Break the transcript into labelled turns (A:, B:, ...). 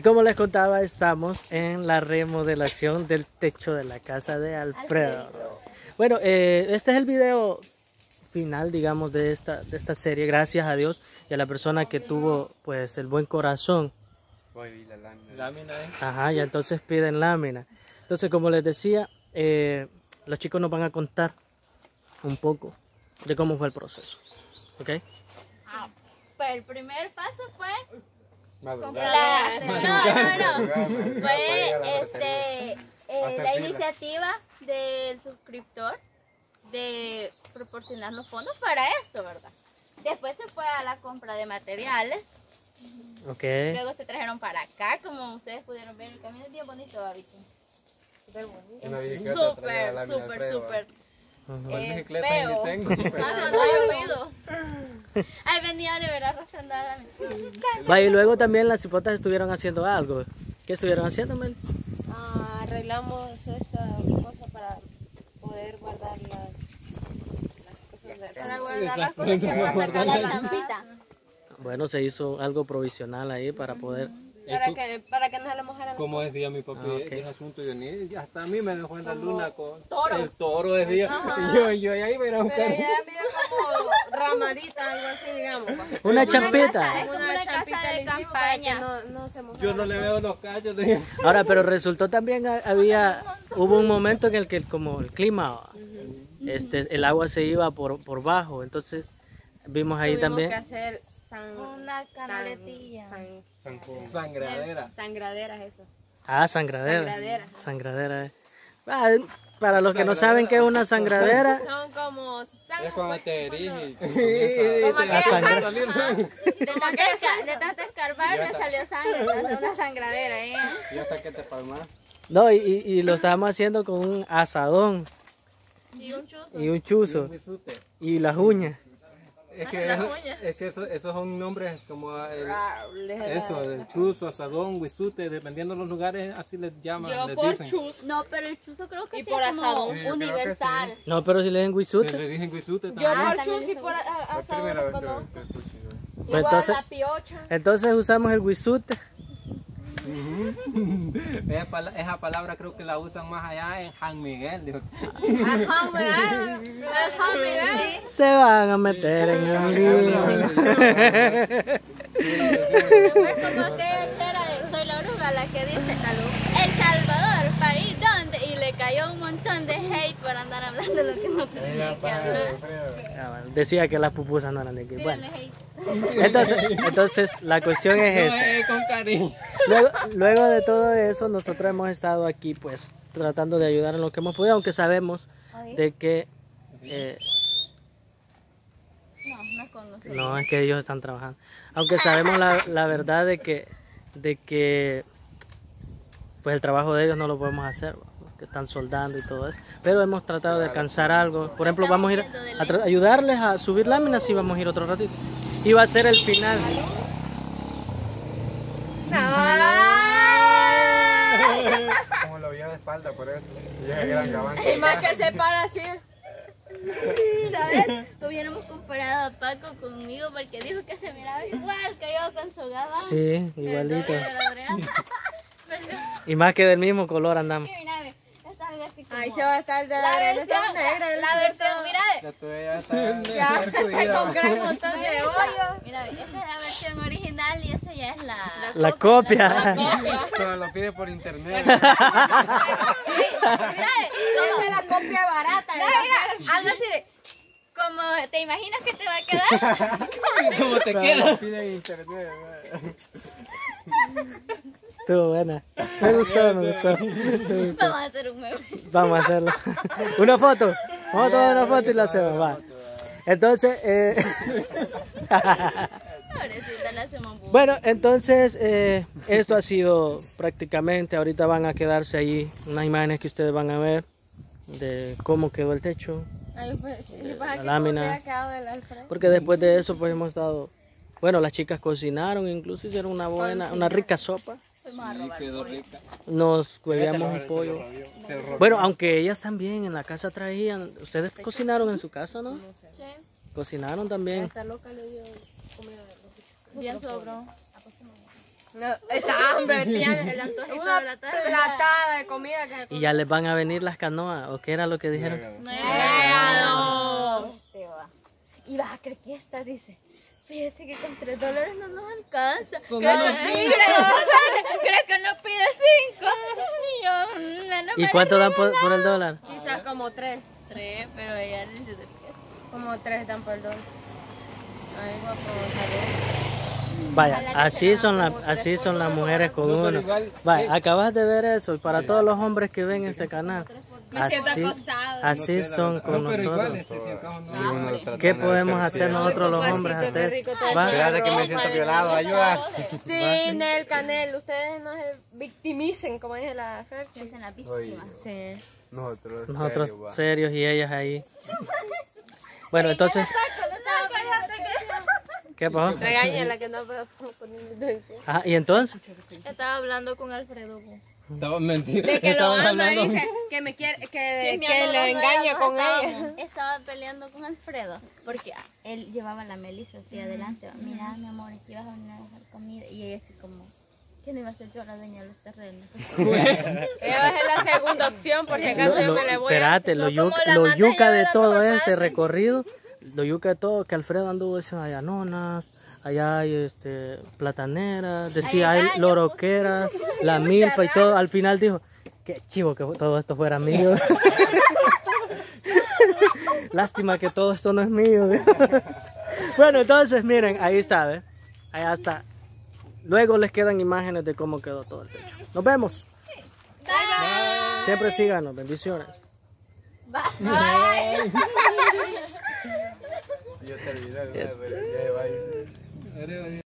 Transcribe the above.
A: Y como les contaba, estamos en la remodelación del techo de la casa de Alfredo. Bueno, eh, este es el video final, digamos, de esta, de esta serie. Gracias a Dios y a la persona que tuvo, pues, el buen corazón.
B: la lámina.
C: Lámina, ¿eh?
A: Ajá, y entonces piden lámina. Entonces, como les decía, eh, los chicos nos van a contar un poco de cómo fue el proceso. ¿Ok?
D: Ah, pues el primer paso fue La, no, no, no. Fue este, eh, la iniciativa del suscriptor de proporcionar los fondos para esto, ¿verdad? Después se fue a la compra de materiales,
A: Ok.
D: luego se trajeron para acá, como ustedes pudieron ver, el camino es bien bonito,
B: traía
D: Súper,
B: de
D: súper, súper.
B: ¿Cuál
D: Eh,
B: bicicleta tengo?
D: Ah, no, no oído. Ay, venía Oliver arrastrando a la
A: Va, y luego también las cipotas estuvieron haciendo algo. ¿Qué estuvieron haciendo, Mel?
E: Ah, arreglamos esa cosa para poder guardar las, las cosas de
D: Para guardar las cosas que van a sacar la champita.
A: Bueno, se hizo algo provisional ahí para poder...
E: para que para que no se le mojaran
B: Como decía mi papi,
A: Ah, ok.
B: ese asunto de venir, y hasta a mí me dejó en la luna con
E: toro.
B: el toro decía. Y yo, yo ahí me iba a
E: pero
B: buscar.
E: ella era mira como ramadita algo así digamos va.
A: Una
D: Es
A: champita.
E: una
D: una
E: champita
D: de campaña.
E: no, no se mojara
B: Yo no le veo los cachos. decía.
A: Ahora, pero resultó también, ha- había, hubo un momento en el que como el clima, este, el agua se iba por, por bajo, entonces vimos ahí
E: Tuvimos
A: también...
E: que hacer san,
D: Una canaletilla.
E: san-
B: Sangradera.
E: sangraderas eso
A: Ah, sangradera.
E: Sangradera.
A: Sangradera. eh. Ah, para los que no saben qué es una sangradera,
E: son como san
B: Es cuando te eriges. y
E: Como
A: sangre.
B: salir
D: De tanto, esca- de tanto escarbar me salió sangre, una sangradera, ¿eh?
B: Y hasta que te palmas.
A: no, y, lo estábamos haciendo con un asadón
D: Y un chuzo.
A: y un chuzo
B: Un
A: y las uñas.
B: Es que, eso- es que eso- esos son nombres como el, eso, el chuzo, asadón, huizute, dependiendo de los lugares, así les llaman,
E: yo
B: les
E: por
B: dicen.
E: chus
D: No, pero el chuzo creo que
E: Y
D: sí
E: por
D: es como
E: asadón.
B: Sí, yo
D: universal.
A: No, pero si le den
B: Le,
A: guisute.
B: le dicen huizute
E: yo
B: también.
E: por
D: también
E: chus y por a-
B: La
E: asador
B: primera vez
E: conozco.
B: que, que escucho yo.
A: Pues
E: igual
A: entonces-
E: la piocha
A: Entonces usamos el guisute.
B: Esa, pala- esa palabra creo que la usan más allá en San Miguel. dijo.
E: Ajá, ¿verdad? Ajá, mira.
A: Se van a meter en el lío.
D: Fue como aquella chera de Soy la oruga, la que dice El Salvador, país donde, y le cayó un montón de hate por andar hablando lo que no tenía que hablar.
A: Decía que las pupusas no eran de aquí. Bueno, entonces, entonces la cuestión es esta.
B: eh, con cariño.
A: Luego, luego de todo eso, nosotros hemos estado aquí pues tratando de ayudar en lo que hemos podido, aunque sabemos de que eh,
D: No, no es con nosotros.
A: no es que ellos están trabajando. Aunque sabemos la, la verdad de que de que pues el trabajo de ellos no lo podemos hacer, ¿no? Que están soldando y todo eso. Pero hemos tratado de alcanzar algo. Por ejemplo, vamos a ir a ayudarles a subir láminas y vamos a ir otro ratito. Y va a ser el final.
B: Como lo vio de espalda, por eso. Y
E: más que se para así.
D: ¿Sabes? Hubiéramos comparado a Paco conmigo porque dijo que se miraba igual que yo con su gaba.
A: Sí, igualito. Y más que del mismo color andamos.
D: sí, mira, ve, esta algo así como...
E: Ahí se va a estar de
D: La
E: la
D: versión,
E: negra.
D: la versión, mira, ve.
B: Ya tú ya está.
E: Ya, está con gran montón de hoyos.
D: Mira, esta es la versión original y esta ya es la...
A: La copia.
B: Todo lo pide por internet.
E: Esa es la copia barata.
D: Mira, mira, algo así de... Como te imaginas que te va a quedar.
B: ¿Cómo te queda? Lo pide en internet.
A: Estuvo buena. Me gustó, me gustó. Me gustó.
D: Vamos a hacer un meme.
A: Vamos a hacerlo. Una foto. Vamos a tomar una foto y la hacemos. Va. Entonces, eh, bueno, entonces eh, esto ha sido prácticamente. Ahorita van a quedarse ahí unas imágenes que ustedes van a ver de cómo quedó el techo.
E: Pues, pues
A: La lámina. Porque después de eso, pues hemos estado. Bueno, las chicas cocinaron, incluso hicieron una buena, una rica sopa.
D: Fuimos a robar.
B: Quedó rica.
A: Nos cuelgamos un pollo. Bueno, aunque ellas también en la casa traían. Ustedes cocinaron en su casa, ¿no?
D: Sí,
A: Cocinaron también.
E: Esta loca le dio comida de los
D: bien sobró.
E: No, está hambre, tiene
D: El antojito
E: una
D: de la tarde.
E: platada de comida que
A: Y ya les van a venir las canoas, ¿o qué era lo que dijeron?
D: Va. Y vas a creer que esta dice. Fíjese que con 3 dólares no nos alcanza. Creo que, creo, creo que no pide 5. Y yo, mm, menos
A: ¿Y cuánto dan por, por el dólar?
E: Quizás como tres.
D: 3, pero ella dice de pies.
E: Como tres dan por. Ay, guapo, salud.
A: Vaya, así son, las así son las mujeres con uno. Vaya, acabas de ver eso y para todos los hombres que ven este canal, así, así son con nosotros.
B: este, si.
A: ¿Qué podemos hacer nosotros los hombres ante
B: Espérate que me siento violado, ayuda.
E: Sí, Nel, Canel, ustedes no se victimicen, como dice la Ferchi.
D: Dicen la víctima.
E: Sí.
B: nosotros,
A: nosotros
B: serio,
A: serios y ellas ahí. Bueno, entonces, ¿qué pasó?
E: Regáñala que no puedo poner atención.
A: Ajá, ¿y entonces?
D: Estaba hablando con Alfredo.
B: Estaba mentira.
E: De que lo
B: Estabas
E: ama,
B: hablando.
E: dice, que me quiere, que, que lo
D: dos,
E: con ella.
D: Estaba peleando con Alfredo porque él llevaba la Melissa así adelante. Mira, mi amor, aquí vas a venir a dejar comida. Y ella así como, ¿quién iba a ser yo la dueña de los terrenos?
E: Ella va a ser la segunda opción, por si acaso yo
A: lo-
E: me le voy a...
A: espérate, lo,
D: No,
A: yuca, lo yuca de todo ese recorrido, lo yuca de todo, que Alfredo anduvo diciendo allá nonas, allá hay este, plataneras, decía Hay
D: gallo,
A: loroqueras, la milpa y todo, al final dijo, qué chivo que todo esto fuera mío. Lástima que todo esto no es mío. bueno, entonces miren, ahí está, ¿ves? Allá está. Luego les quedan imágenes de cómo quedó todo el techo. Nos vemos. Siempre síganos, bendiciones.
B: Yo te olvidé, pero ya va ahí.